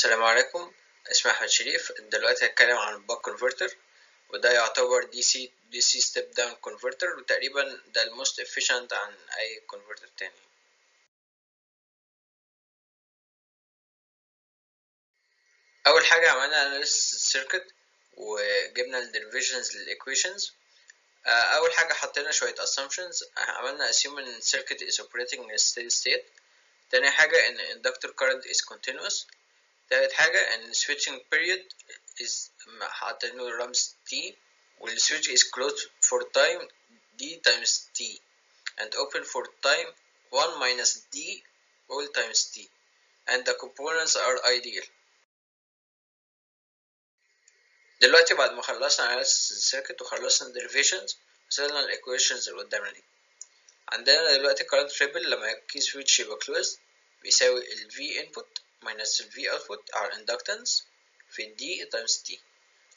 السلام عليكم. اسمي أحمد شريف. دلوقتي هتكلم عن الباك كونفرتر وده يعتبر DC DC step down converter وتقريبا ده ال most efficient عن أي converter تاني. أول حاجة عملنا analysis ال circuit وجبنا ال derivations لل equations أول حاجة حطينا شوية assumptions. عملنا assume ان ال circuit is operating in a steady state. تاني حاجة إن inductor current is continuous. تالت حاجة إن switching period is حاطين له رمز T وال switch is closed for time D times T and open for time 1 minus D all times T and the components are ideal دلوقتي بعد ما خلصنا analysis السيركت وخلصنا derivations وصلنا الايكويشنز اللي قدامنا دي عندنا دلوقتي current triple لما الكي switch يبقى closed بيساوي ال V input minus V output على inductance في D times T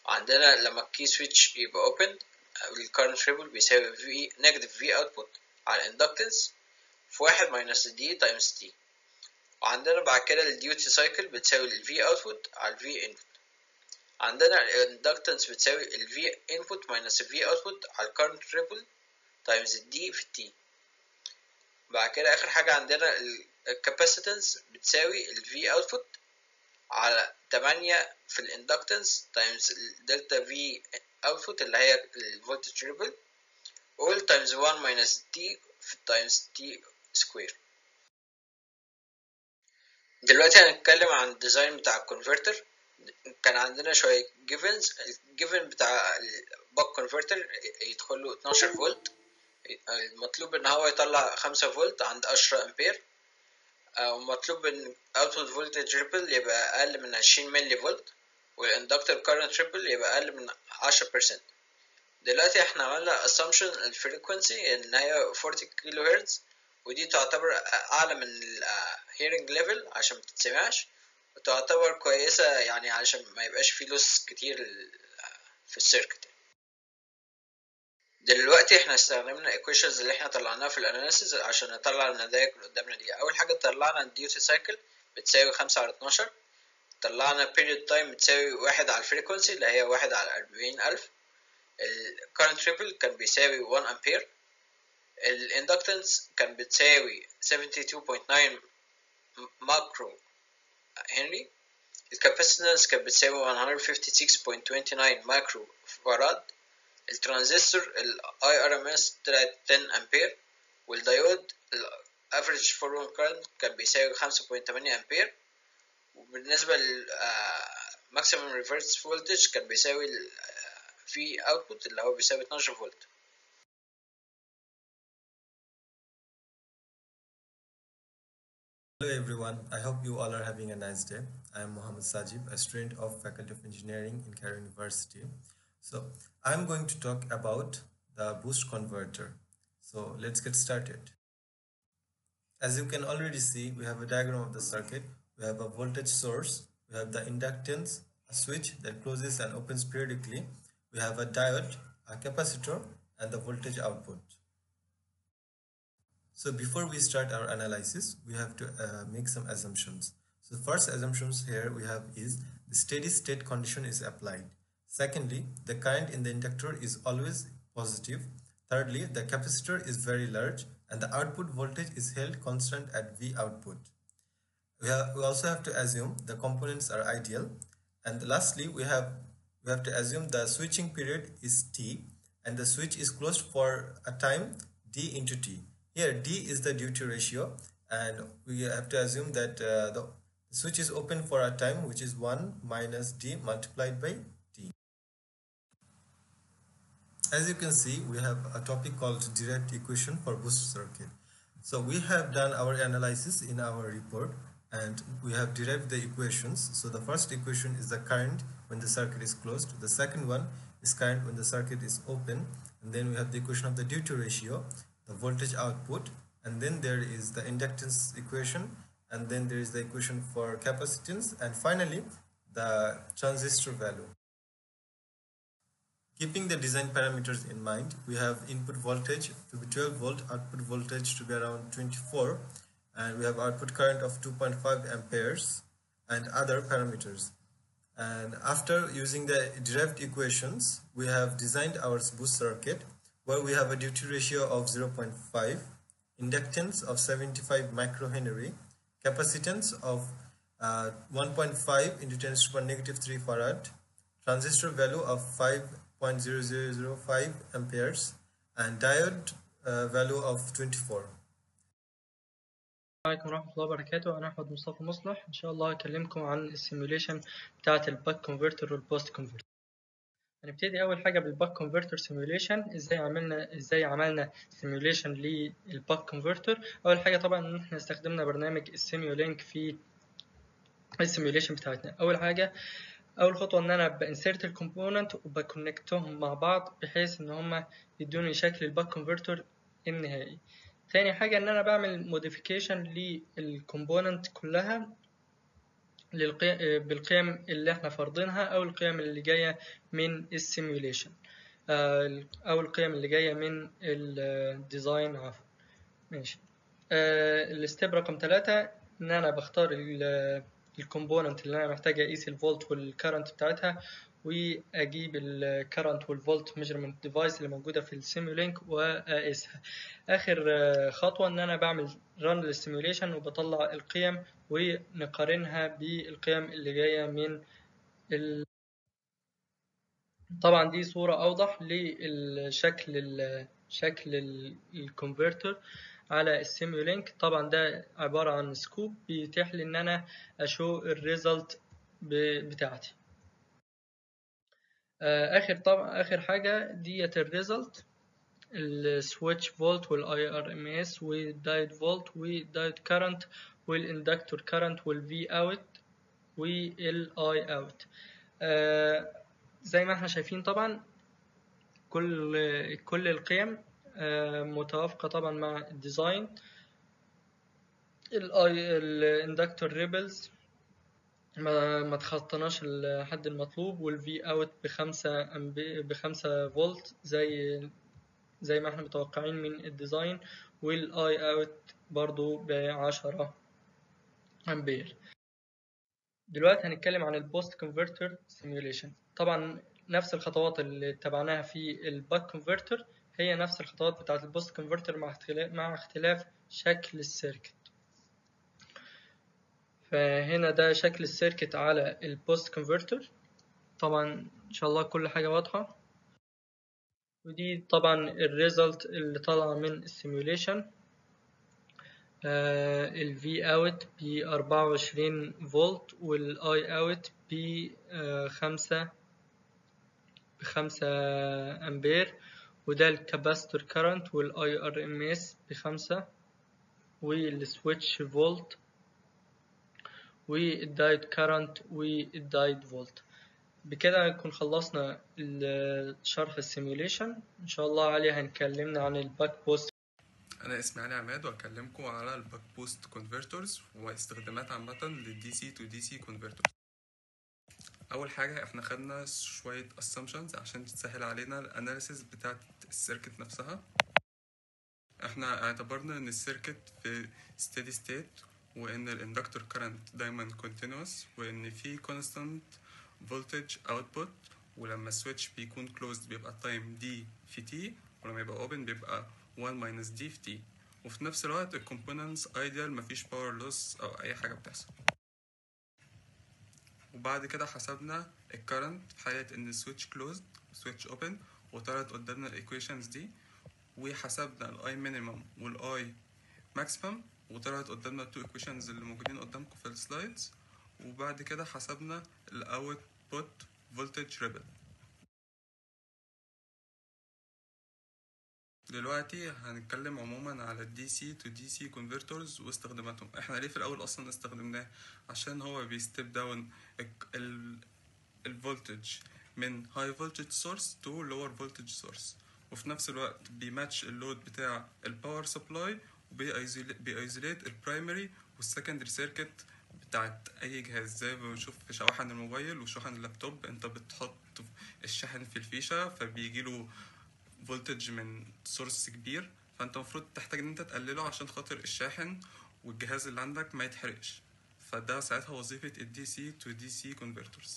وعندنا لما الكي switch يبقى open ال current triple بيساوي V negative V output على inductance في واحد minus D times T وعندنا بعد كده ال duty cycle بتساوي ال V output على V input عندنا ال inductance بتساوي ال V input minus V output على current triple times D في T بعد كده آخر حاجة عندنا ال ال capacitance بتساوي ال V output على تمانية في ال inductance times ال delta V output اللي هي ال voltage ripple all times 1 minus T في times T square. دلوقتي هنتكلم عن ال design بتاع ال converter كان عندنا شوية givens ال given بتاع ال buck converter يدخل له 12 فولت المطلوب إن هو يطلع 5 فولت عند 10 امبير ومطلوب ان output voltage ripple يبقى أقل من 20 ملي فولت وال inductor current ripple يبقى أقل من 10% دلوقتي إحنا عملنا assumption ال frequency إن هي 40 كيلو هرتز ودي تعتبر أعلى من ال hearing level عشان متتسمعش وتعتبر كويسة يعني عشان ما يبقاش فيه loss كتير في ال circuit دلوقتي إحنا استخدمنا equations اللي إحنا طلعناها في ال analysis عشان نطلع النتائج اللي قدامنا دي. أول حاجة طلعنا ال duty cycle بتساوي خمسة على اتناشر. طلعنا period time بتساوي واحد على ال frequency اللي هي واحد على أربعين ألف. ال current ripple كان بيساوي 1 أمبير ال inductance كان بتساوي 72.9 micro Henry ال capacitance كانت بتساوي 156.29 micro Farad الترانزستور RMS طلعت 10 آمبير وال diode ال average forward current كان بيساوي 5.8 آمبير وبالنسبة لل maximum reverse voltage كان بيساوي V output اللي هو بيساوي 12 فولت Hello everyone, I hope you all are having a nice day. I am Mohammed Sajib, a student of Faculty of Engineering in Cairo University. So I'm going to talk about the boost converter. So let's get started. As you can already see, we have a diagram of the circuit. We have a voltage source. We have the inductance, a switch that closes and opens periodically. We have a diode, a capacitor, and the voltage output. So before we start our analysis, we have to uh, make some assumptions. So the first assumptions here we have is the steady state condition is applied. Secondly, the current in the inductor is always positive. Thirdly, the capacitor is very large and the output voltage is held constant at V output. We, have, we also have to assume the components are ideal. And lastly, we have, we have to assume the switching period is T and the switch is closed for a time D into T. Here D is the duty ratio and we have to assume that uh, the switch is open for a time which is 1 minus D multiplied by as you can see we have a topic called direct equation for boost circuit. So we have done our analysis in our report and we have derived the equations. So the first equation is the current when the circuit is closed. The second one is current when the circuit is open. And then we have the equation of the duty ratio the voltage output. And then there is the inductance equation. And then there is the equation for capacitance. And finally the transistor value Keeping the design parameters in mind, we have input voltage to be 12 volt, output voltage to be around 24, and we have output current of 2.5 amperes, and other parameters. And after using the derived equations, we have designed our boost circuit where we have a duty ratio of 0.5, inductance of 75 microhenry, capacitance of uh, 1.5 into 10 to the negative 3 farad, transistor value of 5.0005 amperes, and diode uh, value of 24. عليكم ورحمة الله وبركاته. أنا أحمد مصطفى مصلح. إن شاء الله هكلمكم عن ال simulation بتاعة ال buck converter وال boost converter هنبتدي أول حاجة بال buck converter simulation إزاي عملنا إزاي عملنا simulation لل buck converter أول حاجة طبعا إن إحنا استخدمنا برنامج Simulink في ال simulation بتاعتنا. أول حاجة أول خطوة إن أنا بإنسيرت الكومبوننت وبكونكتهم مع بعض بحيث إن هما يدوني شكل ال buck converter النهائي. تاني حاجة إن أنا بعمل modification لل component كلها للقي... بالقيم اللي إحنا فرضينها أو القيم اللي جاية من ال simulation أو القيم اللي جاية من ال design عفوا. ماشي. ال step رقم ثلاثة إن أنا بختار ال component اللي أنا محتاج أقيس ال volt وال current بتاعتها وأجيب ال current وال volt measurement device اللي موجودة في ال Simulink وأقيسها. آخر خطوة إن أنا بعمل run لل simulation وبطلع القيم ونقارنها بالقيم اللي جاية من ال... طبعا دي صورة أوضح للشكل شكل ال converter على ال Simulink طبعا ده عبارة عن scope بيتيح لي إن أنا أ show ال result بتاعتي. آخر طبعا آخر حاجة ديت ال result. ال switch volt وال I RMS وال diode volt وال diode current وال inductor current وال V out وال I out زي ما إحنا شايفين طبعا كل كل القيم متوافقة طبعا مع ال design. ال inductor ripples ما ما تخطناش الحد المطلوب وال V out بخمسة بخمسة فولت زي زي ما إحنا متوقعين من ال design وال I out برضو بعشرة امبير دلوقتي هنتكلم عن ال boost converter simulation طبعا نفس الخطوات اللي اتبعناها في ال buck converter هي نفس الخطوات بتاعة ال boost converter مع اختلاف مع اختلاف شكل ال circuit. فهنا ده شكل ال circuit على ال boost converter طبعا إن شاء الله كل حاجة واضحة. ودي طبعا ال result اللي طالعة من ال simulation ال V out ب 24 فولت وال I out ب خمسة بخمسة أمبير. وده ال capacitor current وال IRMS بخمسة وال switch volt وال diode current وال diode volt. بكده نكون خلصنا شرح ال simulation. إن شاء الله علي هيكلمنا عن ال buck boost. أنا اسمي علي عماد واكلمكم على ال buck boost converters واستخدامات عامة لل DC to DC converters أول حاجة إحنا خدنا شوية assumptions عشان تسهل علينا ال analysis بتاعه ال circuit نفسها. إحنا اعتبرنا إن ال circuit في steady state وإن ال inductor current دايما continuous وإن في constant voltage output ولما ال switch بيكون closed بيبقى ال time D في T ولما يبقى open بيبقى 1 minus D في T وفي نفس الوقت ال components ideal مفيش power loss أو أي حاجة بتحصل. وبعد كده حسبنا ال current في حالة إن ال switch closed وال switch open وطلعت قدامنا ال equations دي وحسبنا ال I minimum وال I maximum وطلعت قدامنا ال two equations اللي موجودين قدامكم في ال slides وبعد كده حسبنا ال output voltage ripple دلوقتي هنتكلم عموما على ال DC to DC converters واستخداماتهم. إحنا ليه في الأول أصلا استخدمناه؟ عشان هو بي step down ال voltage من high voltage source to lower voltage source وفي نفس الوقت بي match ال load بتاع الباور سبلاي وبيأيزوليت البرايمري والسكندري سيركت بتاعت أي جهاز. زي ما بنشوف في شواحن الموبايل وشواحن اللابتوب أنت بتحط الشاحن في الفيشة فبيجيله voltage من source كبير فأنت المفروض تحتاج إن أنت تقلله عشان خاطر الشاحن والجهاز اللي عندك ما يتحرقش. فده ساعتها وظيفة ال DC to DC converters.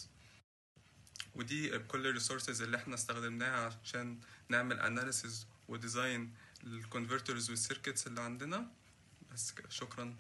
ودي كل ال resources اللي إحنا استخدمناها عشان نعمل analysis و design لل converters وال circuits اللي عندنا. بس كده شكرا.